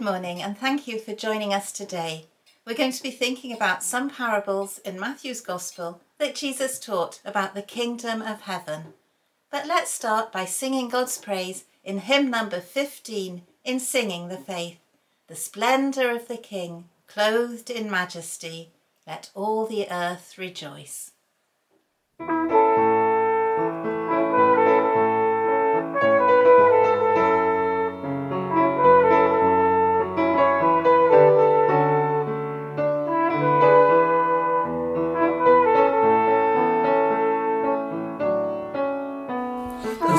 Good morning, and thank you for joining us today. We're going to be thinking about some parables in Matthew's Gospel that Jesus taught about the kingdom of heaven. But let's start by singing God's praise in hymn number 15 in Singing the Faith. The splendour of the King, clothed in majesty, let all the earth rejoice.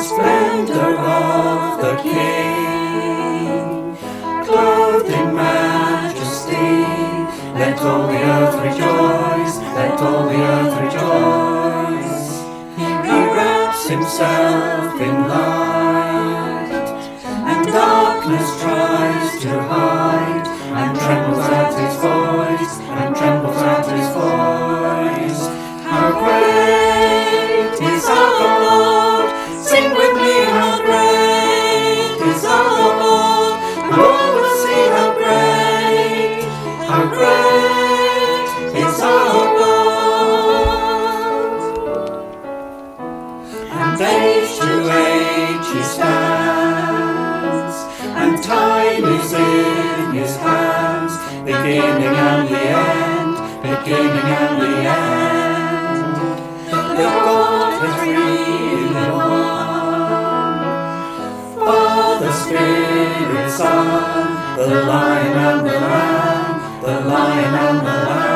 Splendor of the King, clothed in majesty. Let all the earth rejoice, let all the earth rejoice. He wraps himself in light, and darkness tries to hide, and trembles at his voice, and trembles at his voice. How great is our Lord! Beginning and the end, beginning and the end. The three in one. Father, Spirit, Son, the Lion and the Lamb, the Lion and the Lamb.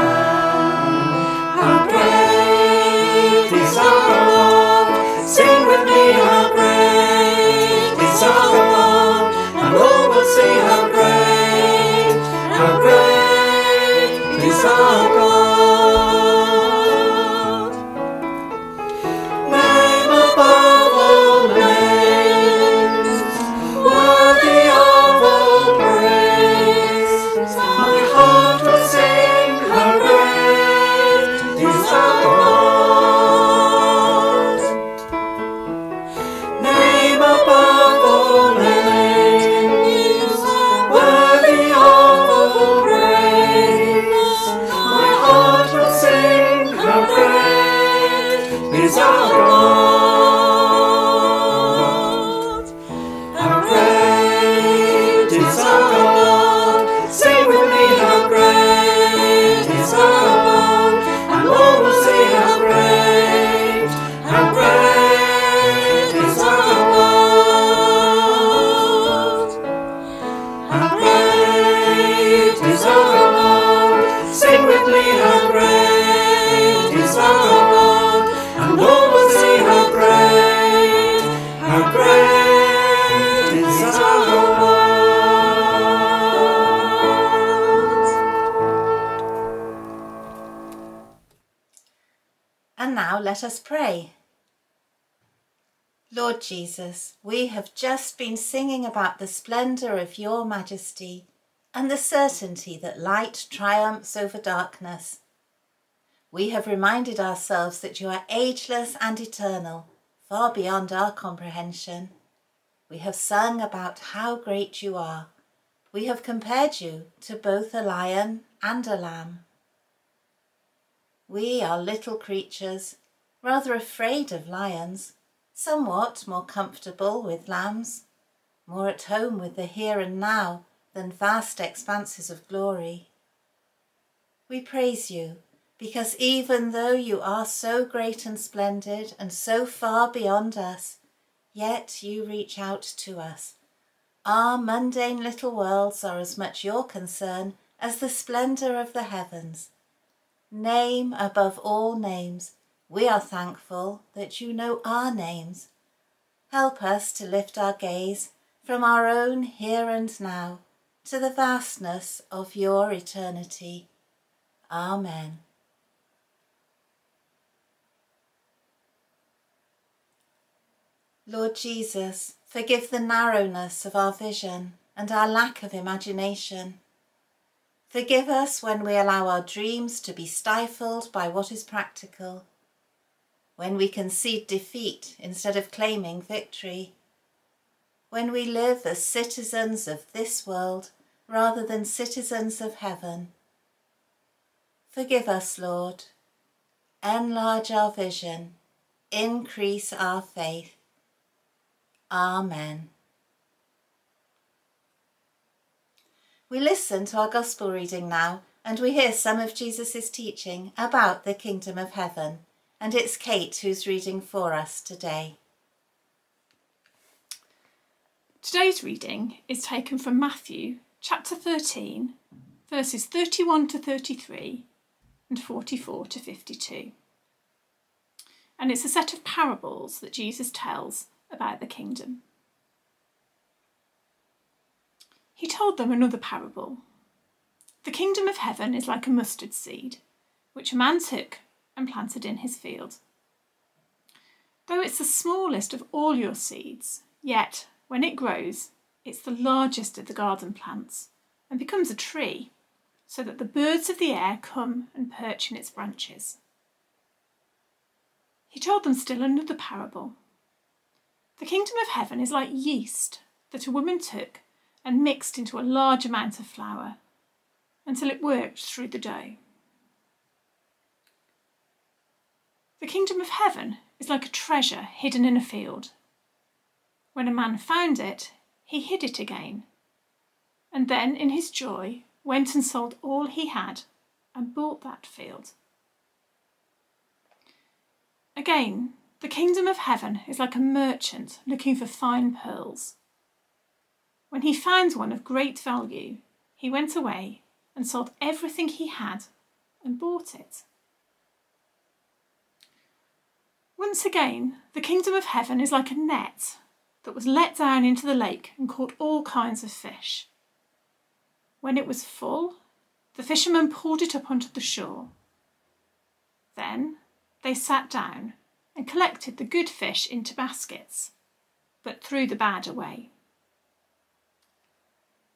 Let us pray. Lord Jesus, we have just been singing about the splendour of your majesty and the certainty that light triumphs over darkness. We have reminded ourselves that you are ageless and eternal, far beyond our comprehension. We have sung about how great you are. We have compared you to both a lion and a lamb. We are little creatures, rather afraid of lions, somewhat more comfortable with lambs, more at home with the here and now than vast expanses of glory. We praise you because even though you are so great and splendid and so far beyond us, yet you reach out to us. Our mundane little worlds are as much your concern as the splendour of the heavens. Name above all names, we are thankful that you know our names. Help us to lift our gaze from our own here and now to the vastness of your eternity. Amen. Lord Jesus, forgive the narrowness of our vision and our lack of imagination. Forgive us when we allow our dreams to be stifled by what is practical, when we concede defeat instead of claiming victory, when we live as citizens of this world rather than citizens of heaven. Forgive us, Lord. Enlarge our vision. Increase our faith. Amen. We listen to our Gospel reading now and we hear some of Jesus' teaching about the kingdom of heaven. And it's Kate who's reading for us today. Today's reading is taken from Matthew chapter 13, verses 31 to 33 and 44 to 52. And it's a set of parables that Jesus tells about the kingdom. He told them another parable. The kingdom of heaven is like a mustard seed, which a man took and planted in his field. Though it's the smallest of all your seeds, yet when it grows, it's the largest of the garden plants and becomes a tree, so that the birds of the air come and perch in its branches. He told them still another parable. The kingdom of heaven is like yeast that a woman took and mixed into a large amount of flour until it worked through the dough. The kingdom of heaven is like a treasure hidden in a field. When a man found it, he hid it again, and then in his joy went and sold all he had and bought that field. Again, the kingdom of heaven is like a merchant looking for fine pearls. When he found one of great value, he went away and sold everything he had and bought it. Once again, the kingdom of heaven is like a net that was let down into the lake and caught all kinds of fish. When it was full, the fishermen pulled it up onto the shore. Then they sat down and collected the good fish into baskets, but threw the bad away.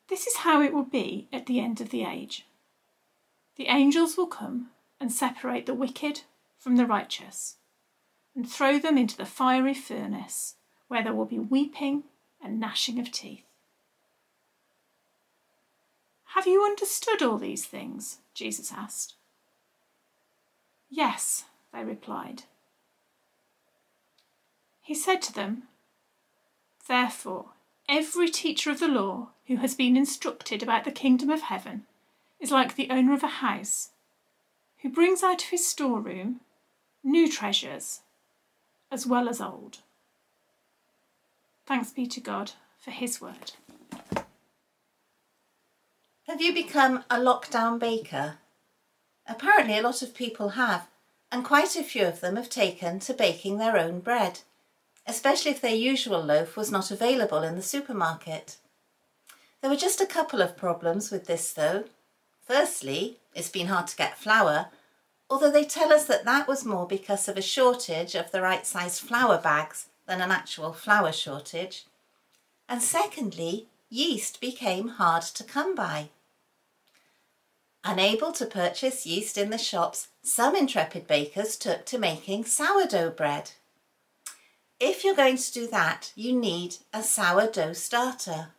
This is how it will be at the end of the age. The angels will come and separate the wicked from the righteous and throw them into the fiery furnace where there will be weeping and gnashing of teeth. Have you understood all these things? Jesus asked. Yes, they replied. He said to them, Therefore, every teacher of the law who has been instructed about the kingdom of heaven is like the owner of a house who brings out of his storeroom new treasures as well as old. Thanks be to God for his word. Have you become a lockdown baker? Apparently, a lot of people have, and quite a few of them have taken to baking their own bread, especially if their usual loaf was not available in the supermarket. There were just a couple of problems with this though. Firstly, it's been hard to get flour, although they tell us that that was more because of a shortage of the right size flour bags than an actual flour shortage. And secondly, yeast became hard to come by. Unable to purchase yeast in the shops, some intrepid bakers took to making sourdough bread. If you're going to do that, you need a sourdough starter.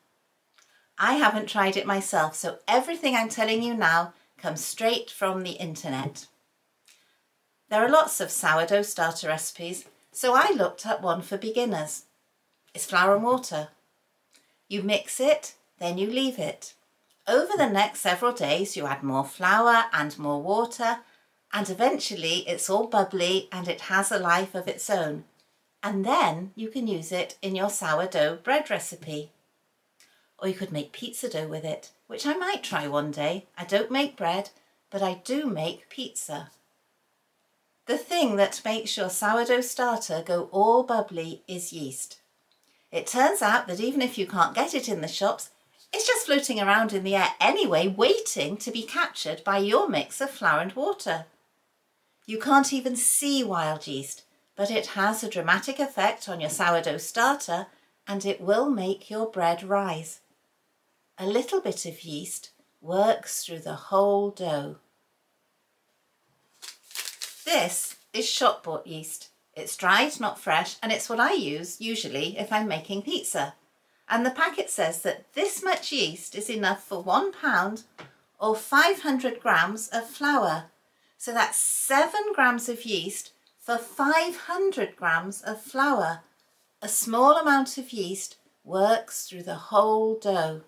I haven't tried it myself, so everything I'm telling you now comes straight from the internet. There are lots of sourdough starter recipes, so I looked up one for beginners. It's flour and water. You mix it, then you leave it. Over the next several days, you add more flour and more water, and eventually it's all bubbly and it has a life of its own. And then you can use it in your sourdough bread recipe. Or you could make pizza dough with it, which I might try one day. I don't make bread, but I do make pizza. The thing that makes your sourdough starter go all bubbly is yeast. It turns out that even if you can't get it in the shops, it's just floating around in the air anyway, waiting to be captured by your mix of flour and water. You can't even see wild yeast, but it has a dramatic effect on your sourdough starter and it will make your bread rise a little bit of yeast works through the whole dough. This is shop bought yeast. It's dried, not fresh, and it's what I use usually if I'm making pizza. And the packet says that this much yeast is enough for one pound or 500 grams of flour. So that's seven grams of yeast for 500 grams of flour. A small amount of yeast works through the whole dough.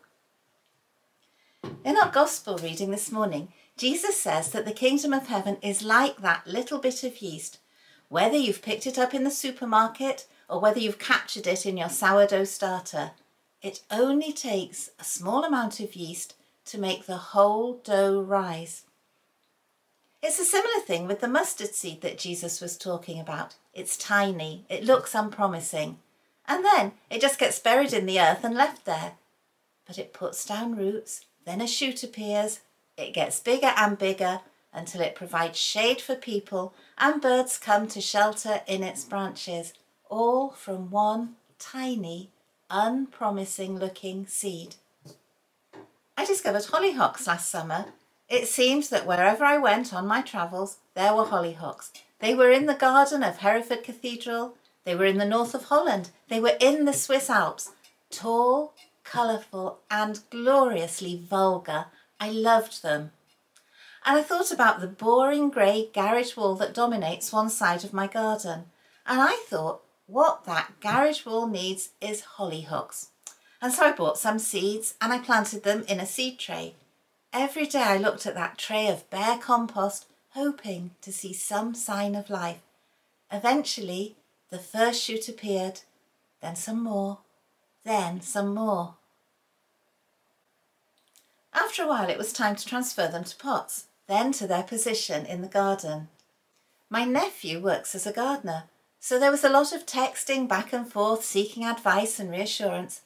In our gospel reading this morning, Jesus says that the kingdom of heaven is like that little bit of yeast. Whether you've picked it up in the supermarket or whether you've captured it in your sourdough starter, it only takes a small amount of yeast to make the whole dough rise. It's a similar thing with the mustard seed that Jesus was talking about. It's tiny, it looks unpromising, and then it just gets buried in the earth and left there. But it puts down roots, then a shoot appears, it gets bigger and bigger until it provides shade for people and birds come to shelter in its branches, all from one tiny, unpromising looking seed. I discovered hollyhocks last summer. It seems that wherever I went on my travels, there were hollyhocks. They were in the garden of Hereford Cathedral, they were in the north of Holland, they were in the Swiss Alps. Tall, colourful, and gloriously vulgar. I loved them. And I thought about the boring grey garage wall that dominates one side of my garden. And I thought, what that garage wall needs is hollyhocks. And so I bought some seeds and I planted them in a seed tray. Every day I looked at that tray of bare compost, hoping to see some sign of life. Eventually, the first shoot appeared, then some more, then some more. After a while, it was time to transfer them to pots, then to their position in the garden. My nephew works as a gardener, so there was a lot of texting back and forth, seeking advice and reassurance.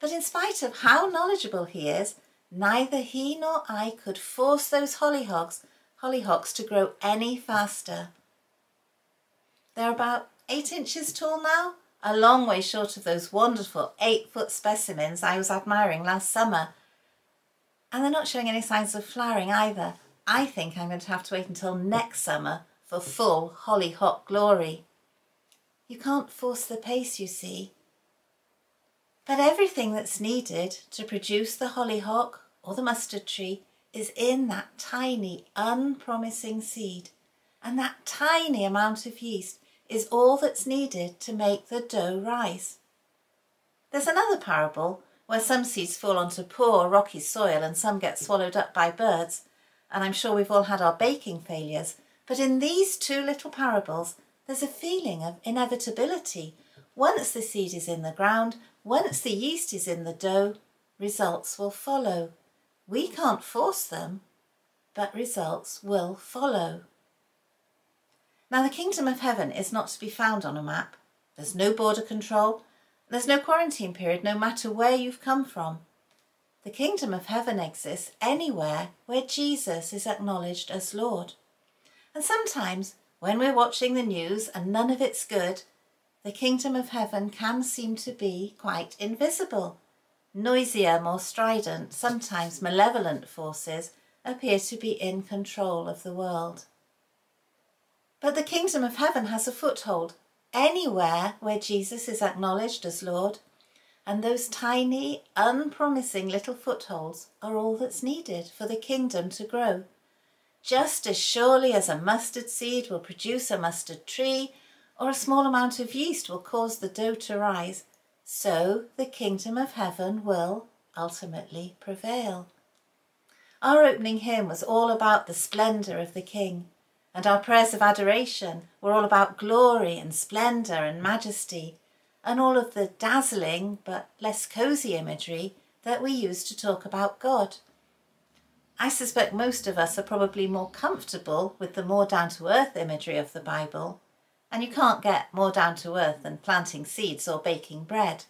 But in spite of how knowledgeable he is, neither he nor I could force those hollyhocks, hollyhocks to grow any faster. They're about eight inches tall now, a long way short of those wonderful eight foot specimens I was admiring last summer. And they're not showing any signs of flowering either. I think I'm going to have to wait until next summer for full hollyhock glory. You can't force the pace, you see. But everything that's needed to produce the hollyhock or the mustard tree is in that tiny, unpromising seed. And that tiny amount of yeast is all that's needed to make the dough rise. There's another parable where some seeds fall onto poor, rocky soil and some get swallowed up by birds. And I'm sure we've all had our baking failures. But in these two little parables, there's a feeling of inevitability. Once the seed is in the ground, once the yeast is in the dough, results will follow. We can't force them, but results will follow. Now, the kingdom of heaven is not to be found on a map. There's no border control. There's no quarantine period, no matter where you've come from. The kingdom of heaven exists anywhere where Jesus is acknowledged as Lord. And sometimes, when we're watching the news and none of it's good, the kingdom of heaven can seem to be quite invisible. Noisier, more strident, sometimes malevolent forces appear to be in control of the world. But the kingdom of heaven has a foothold anywhere where Jesus is acknowledged as Lord, and those tiny, unpromising little footholds are all that's needed for the kingdom to grow. Just as surely as a mustard seed will produce a mustard tree, or a small amount of yeast will cause the dough to rise, so the kingdom of heaven will ultimately prevail. Our opening hymn was all about the splendour of the King, and our prayers of adoration were all about glory and splendour and majesty, and all of the dazzling but less cosy imagery that we use to talk about God. I suspect most of us are probably more comfortable with the more down to earth imagery of the Bible, and you can't get more down to earth than planting seeds or baking bread.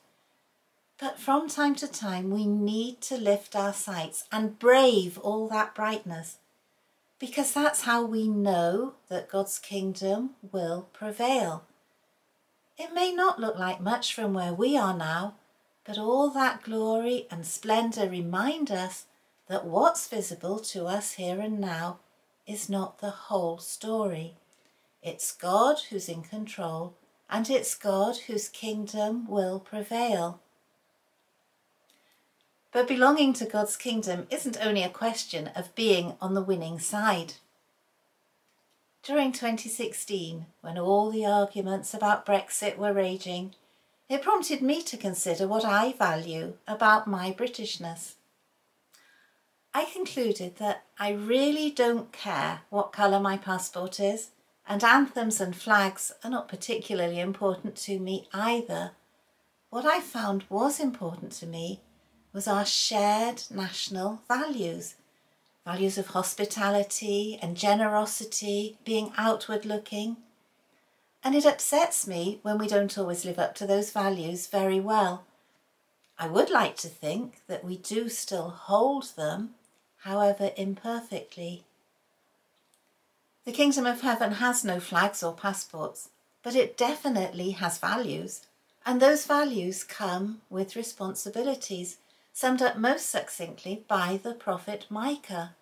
But from time to time, we need to lift our sights and brave all that brightness, because that's how we know that God's kingdom will prevail. It may not look like much from where we are now, but all that glory and splendour remind us that what's visible to us here and now is not the whole story. It's God who's in control, and it's God whose kingdom will prevail. But belonging to God's kingdom isn't only a question of being on the winning side. During 2016, when all the arguments about Brexit were raging, it prompted me to consider what I value about my Britishness. I concluded that I really don't care what colour my passport is, and anthems and flags are not particularly important to me either. What I found was important to me was our shared national values values of hospitality and generosity, being outward looking. And it upsets me when we don't always live up to those values very well. I would like to think that we do still hold them however imperfectly. The kingdom of heaven has no flags or passports, but it definitely has values, and those values come with responsibilities, summed up most succinctly by the prophet Micah.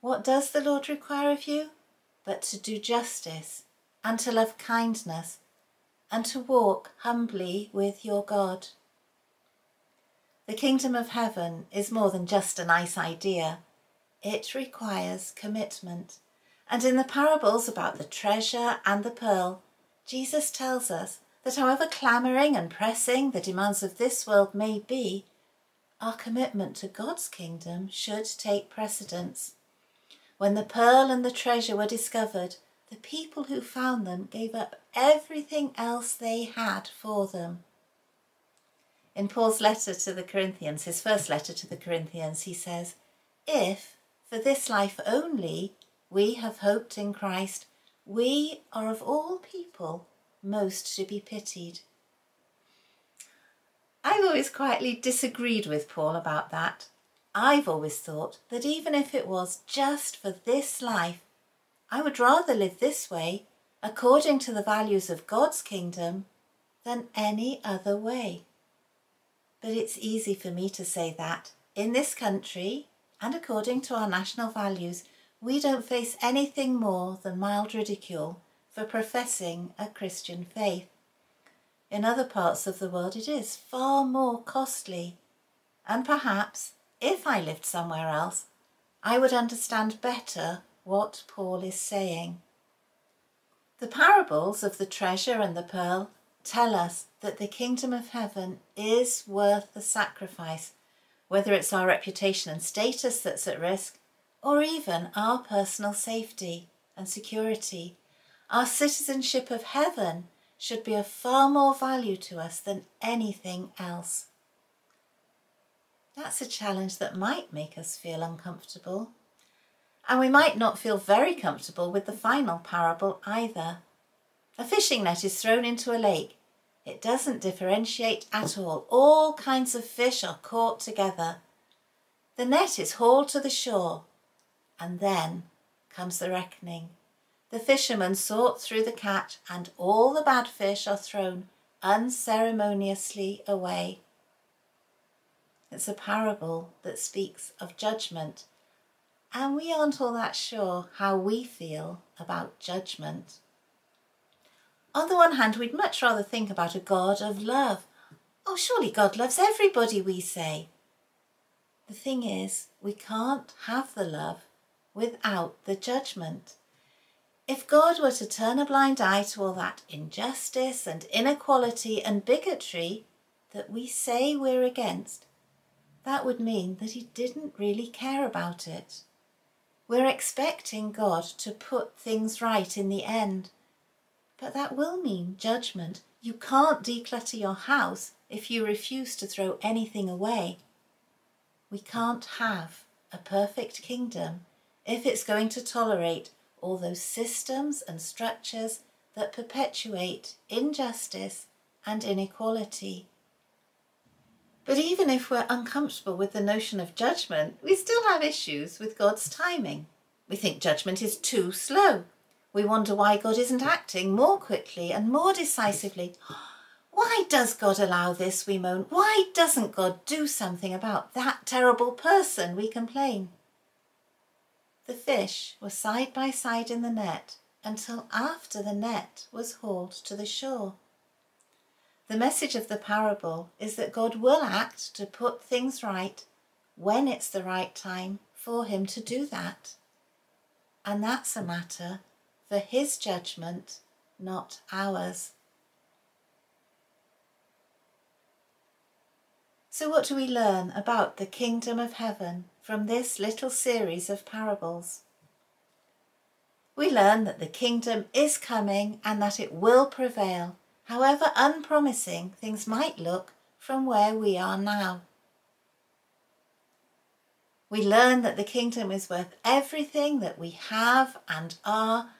What does the Lord require of you? But to do justice, and to love kindness, and to walk humbly with your God. The kingdom of heaven is more than just a nice idea. It requires commitment. And in the parables about the treasure and the pearl, Jesus tells us that however clamouring and pressing the demands of this world may be, our commitment to God's kingdom should take precedence. When the pearl and the treasure were discovered, the people who found them gave up everything else they had for them. In Paul's letter to the Corinthians, his first letter to the Corinthians, he says, If for this life only we have hoped in Christ, we are of all people most to be pitied. I've always quietly disagreed with Paul about that. I've always thought that even if it was just for this life, I would rather live this way, according to the values of God's kingdom, than any other way. But it's easy for me to say that in this country, and according to our national values, we don't face anything more than mild ridicule for professing a Christian faith. In other parts of the world, it is far more costly. And perhaps, if I lived somewhere else, I would understand better what Paul is saying. The parables of the treasure and the pearl tell us that the kingdom of heaven is worth the sacrifice, whether it's our reputation and status that's at risk, or even our personal safety and security. Our citizenship of heaven should be of far more value to us than anything else. That's a challenge that might make us feel uncomfortable. And we might not feel very comfortable with the final parable either. A fishing net is thrown into a lake. It doesn't differentiate at all. All kinds of fish are caught together. The net is hauled to the shore, and then comes the reckoning. The fishermen sort through the catch, and all the bad fish are thrown unceremoniously away. It's a parable that speaks of judgment, and we aren't all that sure how we feel about judgment. On the one hand, we'd much rather think about a God of love. Oh, surely God loves everybody, we say. The thing is, we can't have the love without the judgment. If God were to turn a blind eye to all that injustice and inequality and bigotry that we say we're against, that would mean that he didn't really care about it. We're expecting God to put things right in the end. But that will mean judgment. You can't declutter your house if you refuse to throw anything away. We can't have a perfect kingdom if it's going to tolerate all those systems and structures that perpetuate injustice and inequality. But even if we're uncomfortable with the notion of judgment, we still have issues with God's timing. We think judgment is too slow we wonder why God isn't acting more quickly and more decisively. Why does God allow this, we moan? Why doesn't God do something about that terrible person, we complain? The fish were side by side in the net until after the net was hauled to the shore. The message of the parable is that God will act to put things right when it's the right time for him to do that. And that's a matter for his judgment, not ours. So, what do we learn about the kingdom of heaven from this little series of parables? We learn that the kingdom is coming and that it will prevail, however unpromising things might look from where we are now. We learn that the kingdom is worth everything that we have and are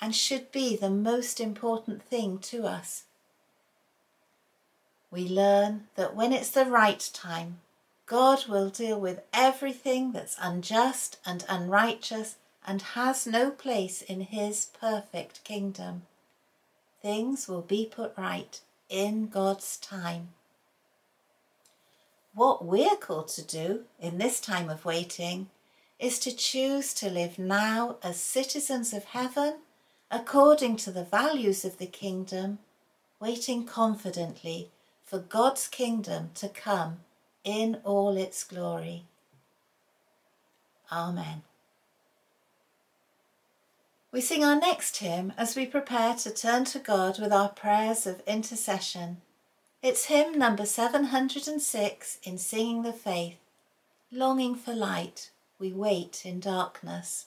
and should be the most important thing to us we learn that when it's the right time, God will deal with everything that's unjust and unrighteous and has no place in His perfect kingdom. Things will be put right in God's time. What we're called to do in this time of waiting is to choose to live now as citizens of heaven according to the values of the kingdom, waiting confidently for God's kingdom to come in all its glory. Amen. We sing our next hymn as we prepare to turn to God with our prayers of intercession. It's hymn number 706 in Singing the Faith. Longing for light, we wait in darkness.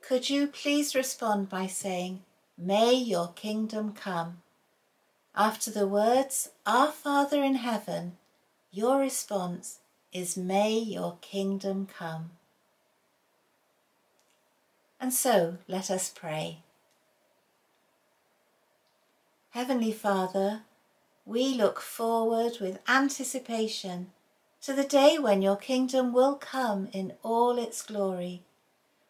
Could you please respond by saying, May your kingdom come? After the words, Our Father in heaven, your response is, May your kingdom come. And so let us pray. Heavenly Father, we look forward with anticipation to the day when your kingdom will come in all its glory,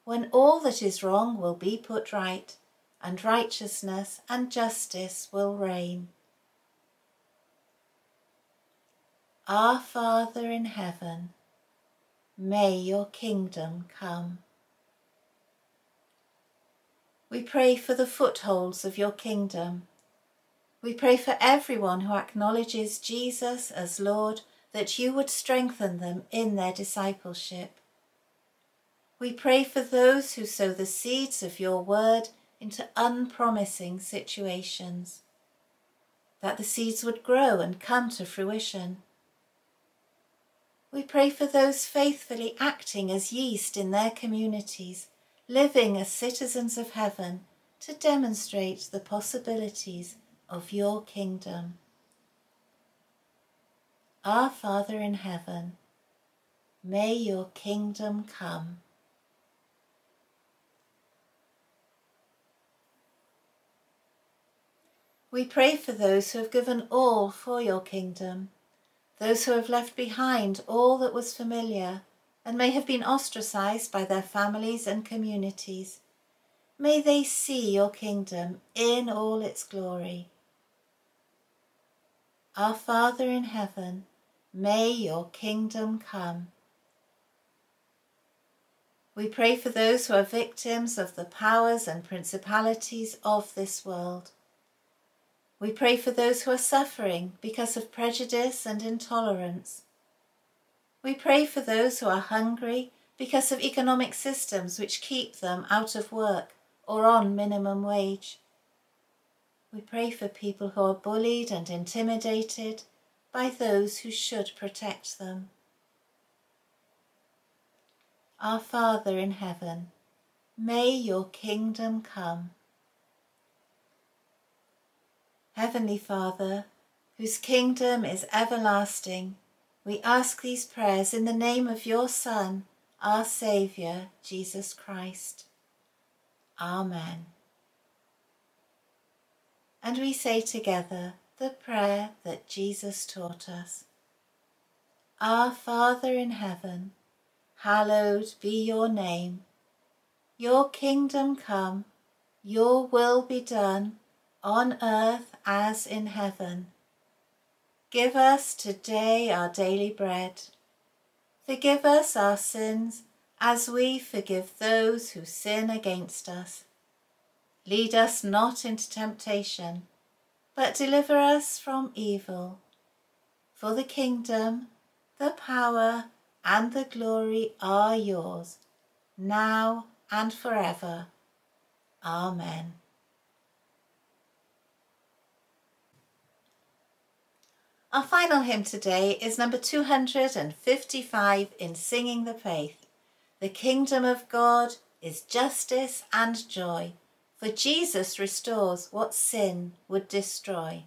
when all that is wrong will be put right, and righteousness and justice will reign. Our Father in heaven, may your kingdom come. We pray for the footholds of your kingdom. We pray for everyone who acknowledges Jesus as Lord that you would strengthen them in their discipleship. We pray for those who sow the seeds of your word into unpromising situations, that the seeds would grow and come to fruition. We pray for those faithfully acting as yeast in their communities, living as citizens of heaven to demonstrate the possibilities of your kingdom. Our Father in heaven, may your kingdom come. We pray for those who have given all for your kingdom, those who have left behind all that was familiar and may have been ostracized by their families and communities. May they see your kingdom in all its glory. Our Father in heaven, may your kingdom come. We pray for those who are victims of the powers and principalities of this world. We pray for those who are suffering because of prejudice and intolerance. We pray for those who are hungry because of economic systems which keep them out of work or on minimum wage. We pray for people who are bullied and intimidated by those who should protect them. Our Father in heaven, may your kingdom come. Heavenly Father, whose kingdom is everlasting, we ask these prayers in the name of your Son, our Saviour, Jesus Christ. Amen. And we say together the prayer that Jesus taught us. Our Father in heaven, hallowed be your name. Your kingdom come, your will be done on earth as in heaven. Give us today our daily bread. Forgive us our sins as we forgive those who sin against us. Lead us not into temptation, but deliver us from evil. For the kingdom, the power, and the glory are yours, now and forever. Amen. Our final hymn today is number 255 in Singing the Faith. The kingdom of God is justice and joy, for Jesus restores what sin would destroy.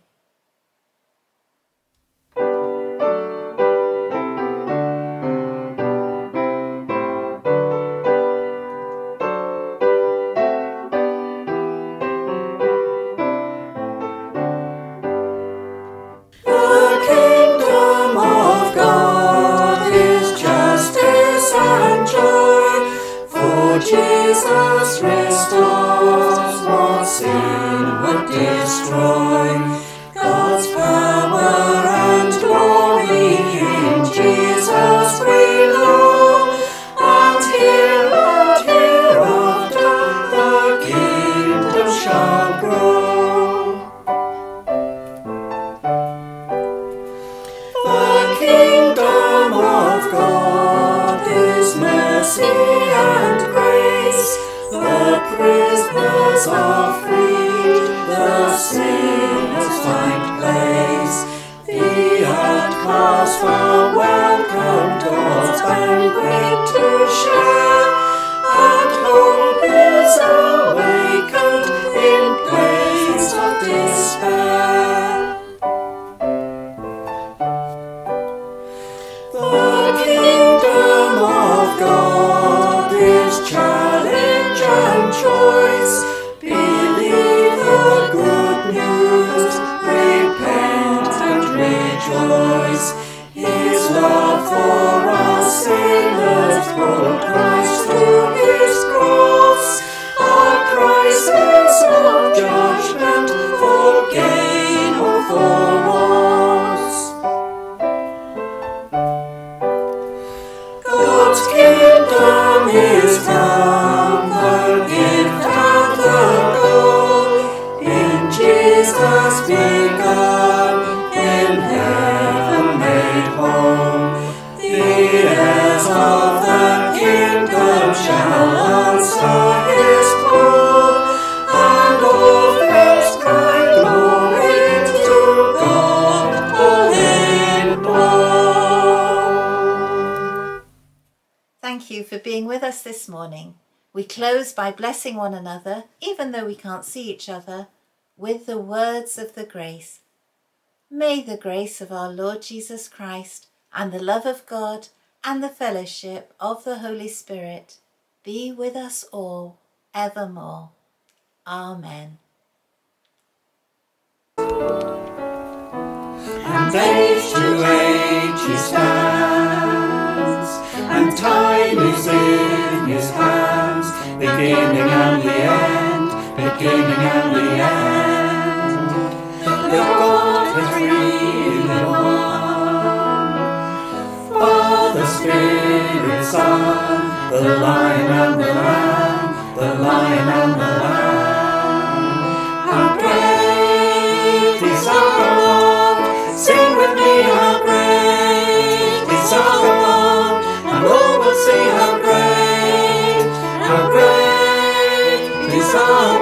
restores what sin would destroy. us the welcome doors and greet to share. You for being with us this morning. We close by blessing one another, even though we can't see each other, with the words of the grace. May the grace of our Lord Jesus Christ and the love of God and the fellowship of the Holy Spirit be with us all evermore. Amen. And age to age stands, and time is in his hands, beginning and the end, beginning and the end. The Godhead three in one, Father, Spirit, Son, the Lion and the Lamb, the Lion and the Lamb. How great is our God! Sing with me, how great great